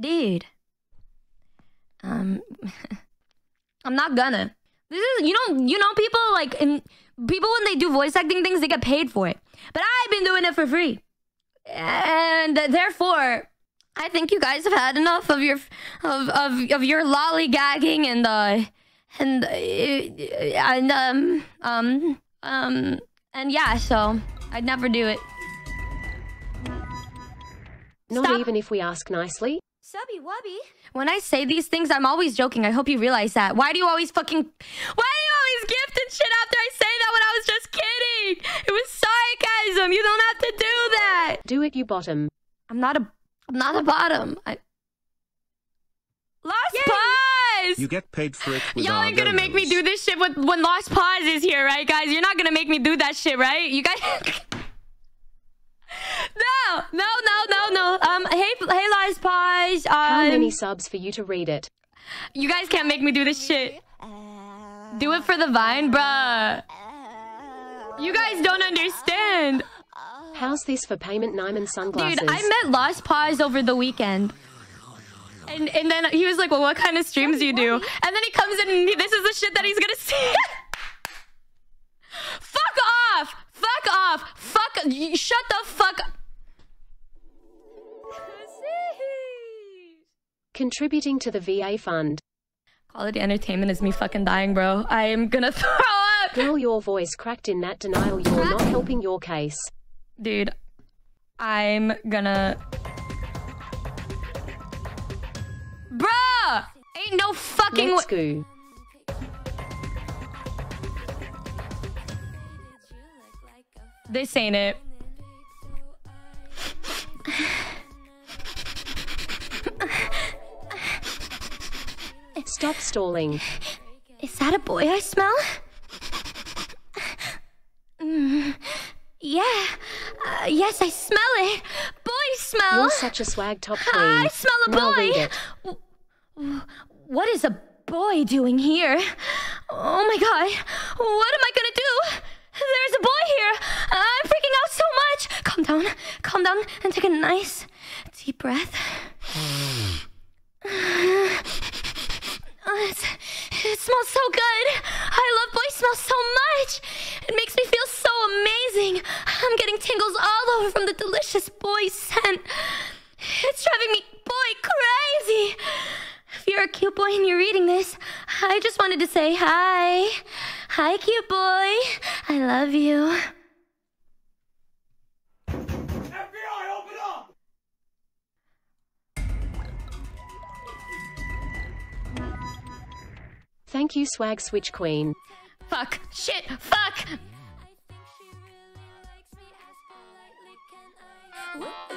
dude. Um, I'm not gonna. This is you know you know people like in people when they do voice acting things they get paid for it, but I've been doing it for free, and therefore I think you guys have had enough of your of of, of your lollygagging and uh and uh, and um um um and yeah. So I'd never do it. Not Stop. even if we ask nicely. Subby wubby. When I say these things, I'm always joking. I hope you realize that. Why do you always fucking. Why do you always gift and shit after I say that when I was just kidding? It was sarcasm. You don't have to do that. Do it, you bottom. I'm not a. I'm not a bottom. I. Lost Pause! You get paid for it with Y'all ain't gonna make me do this shit with, when Lost Pause is here, right, guys? You're not gonna make me do that shit, right? You guys. no, no, no, no, no. Um, hey, hey, Lost Pause. Um, How many subs for you to read it? You guys can't make me do this shit. Do it for the vine, bruh. You guys don't understand. How's this for payment Nihmune sunglasses? Dude, I met Lost Pause over the weekend. And and then he was like, well, what kind of streams do you do? And then he comes in and he, this is the shit that he's gonna see. Contributing to the VA fund. Quality entertainment is me fucking dying, bro. I am gonna throw up! Girl, your voice cracked in that denial. You're not helping your case. Dude, I'm gonna. Bruh! Ain't no fucking Let's way. go. This ain't it. Stop stalling. Is that a boy I smell? Mm, yeah. Uh, yes, I smell it. Boy smell. You're such a swag top queen. I smell a boy. read it. W- What is a boy doing here? Oh my god. What am I gonna do? There's a boy here. I'm freaking out so much. Calm down. Calm down and take a nice deep breath. Uh, it's, it smells so good. I love boy smell so much. It makes me feel so amazing. I'm getting tingles all over from the delicious boy scent. It's driving me boy crazy. If you're a cute boy and you're reading this, I just wanted to say hi. Hi, cute boy. I love you. Thank you, swag switch queen. Fuck. Shit. Fuck. Ooh,